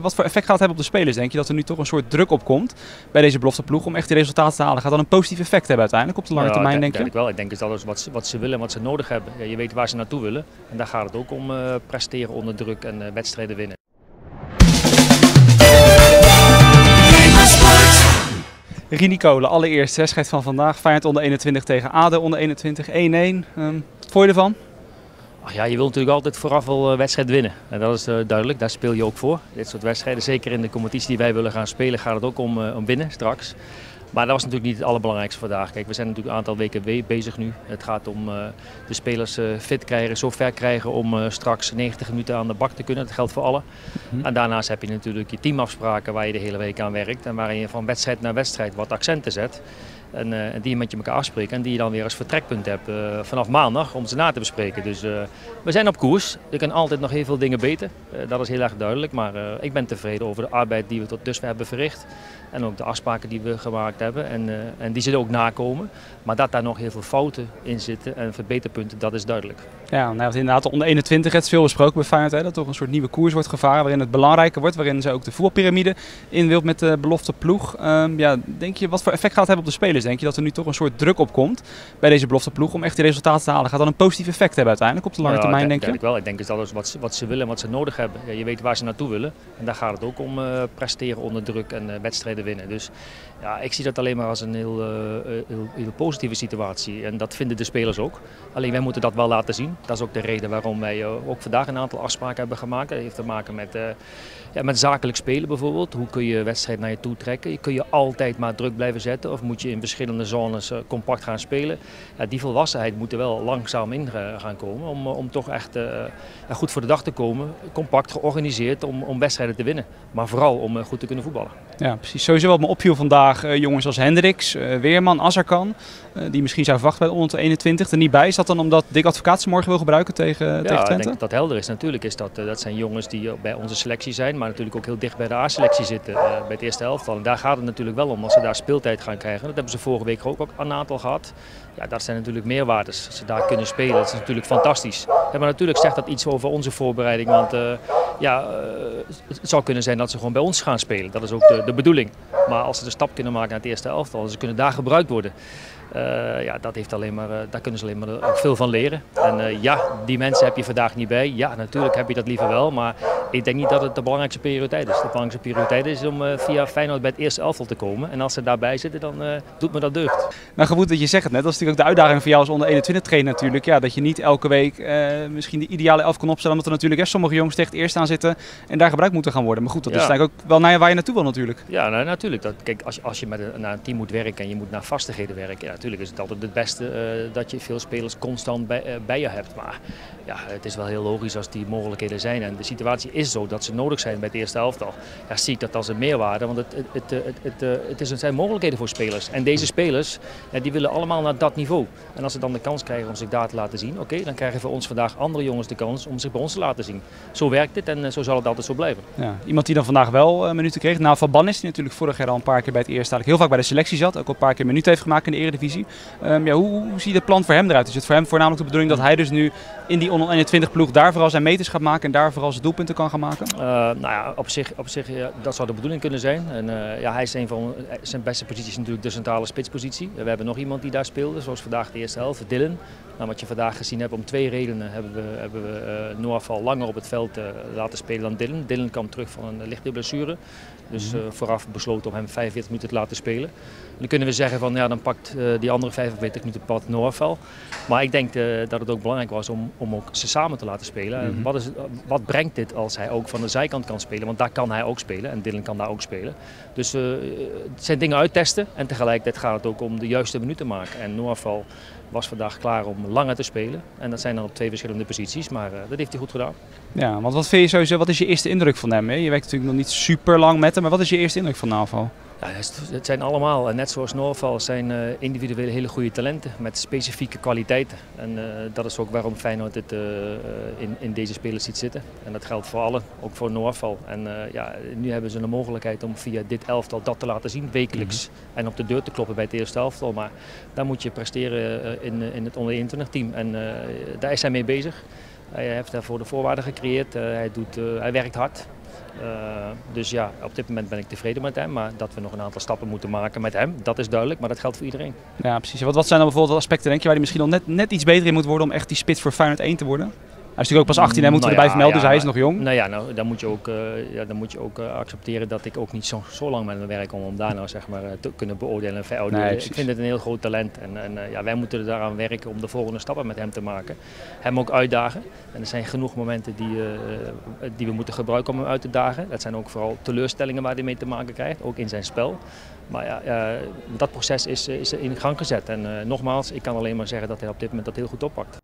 Wat voor effect gaat het hebben op de spelers? Denk je dat er nu toch een soort druk op komt bij deze belofte ploeg om echt die resultaten te halen? Gaat dat een positief effect hebben uiteindelijk op de lange Ja, termijn, denk, denk je? denk ik wel. Ik denk dat is wat, ze- wat ze willen en wat ze nodig hebben. Ja, je weet waar ze naartoe willen. En daar gaat het ook om eh, presteren onder druk en eh, wedstrijden winnen. Rini Kolen, allereerst wedstrijd van vandaag. Feyenoord onder 21 tegen ADO onder 21, 1-1. Ehm wat vond je ervan? Ach ja, je wilt natuurlijk altijd vooraf wel eh, wedstrijd winnen. En dat is eh, duidelijk, daar speel je ook voor. Dit soort wedstrijden, zeker in de competitie die wij willen gaan spelen, gaat het ook om, eh, om winnen straks. Maar dat was natuurlijk niet het allerbelangrijkste vandaag. Kijk, we zijn natuurlijk een aantal weken we- bezig nu. Het gaat om de spelers fit krijgen, zo ver krijgen om straks 90 minuten aan de bak te kunnen. Dat geldt voor allen. Mhm. En daarnaast heb je natuurlijk je teamafspraken waar je de hele week aan werkt. En waarin je van wedstrijd naar wedstrijd wat accenten zet. En, eh, en die je met je elkaar afspreekt. En die je dan weer als vertrekpunt hebt eh, vanaf maandag om ze na te bespreken. Dus eh, we zijn op koers. Er kunnen altijd nog heel veel dingen beter. Dat is heel erg duidelijk. Maar ik ben tevreden over de arbeid die we tot dusver hebben verricht. En ook de afspraken die we gemaakt hebben. En, eh, en die zullen ook nakomen. Maar dat daar nog heel veel fouten in zitten en verbeterpunten, dat is duidelijk. Ja, nou, inderdaad onder 21 het is veel besproken bij Feyenoord. Hè, dat toch een soort nieuwe koers wordt gevaren waarin het belangrijker wordt. Waarin ze ook de voetbalpyramide in wilt met de belofte ploeg. Ehm, ja, denk je, wat voor effect gaat het hebben op de spelers? Denk je dat er nu toch een soort druk op komt bij deze belofte ploeg om echt die resultaten te halen? Gaat dat een positief effect hebben uiteindelijk op de lange Ja, termijn, denk, je? wel. Ik denk dat is wat, ze- wat ze willen en wat ze nodig hebben. Ja, je weet waar ze naartoe willen. En daar gaat het ook om eh, presteren onder druk en eh, wedstrijden winnen. Dus ja, ik zie dat alleen maar als een heel, eh, heel, heel positieve situatie. En dat vinden de spelers ook. Alleen wij moeten dat wel laten zien. Dat is ook de reden waarom wij eh, ook vandaag een aantal afspraken hebben gemaakt. Dat heeft te maken met, eh, ja, met zakelijk spelen bijvoorbeeld. Hoe kun je wedstrijd naar je toe trekken? Kun je altijd maar druk blijven zetten? Of moet je in verschillende zones compact gaan spelen? Ja, die volwassenheid moet er wel langzaam in gaan komen. Om, om toch echt goed voor de dag te komen. Compact georganiseerd om, om wedstrijden te winnen. Maar vooral om goed te kunnen voetballen. Ja, precies. Sowieso wat me opviel vandaag, eh, jongens als Hendricks, eh, Weerman, Azarkan. eh, die misschien zou verwachten bij de onder 21 er niet bij. Is dat dan omdat Dick Advocaat ze morgen wil gebruiken tegen, tegen ja, ik denk dat dat helder is. Natuurlijk is dat, dat zijn jongens die bij onze selectie zijn, maar natuurlijk ook heel dicht bij de A-selectie zitten, bij het eerste helftal. En daar gaat het natuurlijk wel om, als ze daar speeltijd gaan krijgen. Dat hebben ze vorige week ook, ook een aantal gehad. Ja, dat zijn natuurlijk meerwaardes. Als ze daar kunnen spelen, dat is natuurlijk fantastisch. Ja, maar natuurlijk zegt dat iets over onze voorbereiding, want ja, het zou kunnen zijn dat ze gewoon bij ons gaan spelen. Dat is ook de, de bedoeling. Maar als ze de stap kunnen maken naar het eerste elftal, ze kunnen daar gebruikt worden. Eh, ja, dat heeft alleen maar, eh, daar kunnen ze alleen maar eh, veel van leren. En ja, die mensen heb je vandaag niet bij. Ja, natuurlijk heb je dat liever wel. Maar ik denk niet dat het de belangrijkste prioriteit is. De belangrijkste prioriteit is om via Feyenoord bij het eerste elftal te komen. En als ze daarbij zitten, dan doet me dat deugd. Nou goed dat je zegt het net. Dat is natuurlijk ook de uitdaging voor jou als onder 21 trainer natuurlijk. Ja, dat je niet elke week misschien de ideale elf kan opstellen. Omdat er natuurlijk hè, sommige jongens tegen het eerst aan zitten en daar gebruikt moeten gaan worden. Maar goed, dat is eigenlijk ook wel naar waar je naartoe wil natuurlijk. Ja, nou, natuurlijk. Dat, kijk, als als je met een, naar een team moet werken en je moet naar vastigheden werken, ja, natuurlijk is het altijd het beste eh, dat je veel spelers constant bij, eh, bij je hebt. Maar ja, het is wel heel logisch als die mogelijkheden zijn. En de situatie is zo dat ze nodig zijn bij het eerste elftal. Ja, zie ik dat als een meerwaarde, want het, het, het, het, het, eh, het, is, zijn mogelijkheden voor spelers. En deze spelers, die willen allemaal naar dat niveau. En als ze dan de kans krijgen om zich daar te laten zien, oké, dan krijgen voor ons vandaag andere jongens de kans om zich bij ons te laten zien. Zo werkt het en zo zal het altijd zo blijven. Ja. Iemand die dan vandaag wel minuten kreeg. Nou, Van Banis, die natuurlijk vorig jaar al een paar keer bij het eerste eigenlijk heel vaak bij de selectie zat. Ook al een paar keer minuten heeft gemaakt in de Eredivisie. Ehm, ja, hoe, hoe ziet het plan voor hem eruit? Is het voor hem voornamelijk de bedoeling dat hij dus nu in die onder 21 ploeg daar vooral zijn meters gaat maken en daar vooral zijn doelpunten kan gaan maken? Uh, nou ja, op zich, op zich ja, dat zou de bedoeling kunnen zijn. En, uh, ja, hij is een van zijn beste posities natuurlijk de centrale spitspositie. We hebben nog iemand die daar speelde, zoals vandaag de eerste helft, Dylan. Nou, wat je vandaag gezien hebt, om twee redenen hebben we, hebben we uh, Noafal langer op het veld uh, laten spelen dan Dylan. Dylan kwam terug van een lichte blessure. Dus uh, vooraf besloten om hem 45 minuten te laten spelen. En dan kunnen we zeggen van ja, dan pakt uh, die andere 45 minuten pad Noafal. Maar ik denk uh, dat het ook belangrijk was om, om ook ze samen te laten spelen. Mm -hmm. wat, is, wat brengt dit als hij ook van de zijkant kan spelen? Want daar kan hij ook spelen en Dylan kan daar ook spelen. Dus uh, het zijn dingen uittesten en tegelijkertijd gaat het ook om de juiste minuten maken. En Noafal was vandaag klaar om langer te spelen. En dat zijn dan op twee verschillende posities, maar uh, dat heeft hij goed gedaan. Ja, want wat vind je sowieso, wat is je eerste indruk van hem? Hè? Je werkt natuurlijk nog niet super lang met hem, maar wat is je eerste indruk van Ja, het zijn allemaal, net zoals Noorval, zijn uh, individuele hele goede talenten met specifieke kwaliteiten. En uh, dat is ook waarom Feyenoord het uh, in, in deze spelers ziet zitten. En dat geldt voor allen, ook voor Noorval. En ja, nu hebben ze een mogelijkheid om via dit elftal dat te laten zien, wekelijks. Mm -hmm. En op de deur te kloppen bij het eerste elftal. Maar daar moet je presteren in, in het onder 21 team. En daar is hij mee bezig. Hij heeft daarvoor de voorwaarden gecreëerd. hij, doet, hij werkt hard. Dus ja, op dit moment ben ik tevreden met hem. Maar dat we nog een aantal stappen moeten maken met hem, dat is duidelijk. Maar dat geldt voor iedereen. Ja, precies. Wat, wat zijn dan bijvoorbeeld aspecten, denk je, waar hij misschien nog net, net iets beter in moet worden om echt die spits voor Feyenoord 1 te worden? Hij is natuurlijk ook pas 18 en moeten we Nou erbij ja, vermelden, dus hij is nog jong. Nou ja, nou, dan moet je ook, eh, ja, dan moet je ook eh, accepteren dat ik ook niet zo, zo lang met hem werk om hem daar nou zeg maar, eh, te kunnen beoordelen en veroordelen. Nee, ik vind het een heel groot talent en, en ja, wij moeten er daaraan werken om de volgende stappen met hem te maken. Hem ook uitdagen. En er zijn genoeg momenten die, die we moeten gebruiken om hem uit te dagen. Dat zijn ook vooral teleurstellingen waar hij mee te maken krijgt, ook in zijn spel. Maar ja, dat proces is, is in gang gezet. En nogmaals, ik kan alleen maar zeggen dat hij op dit moment dat heel goed oppakt.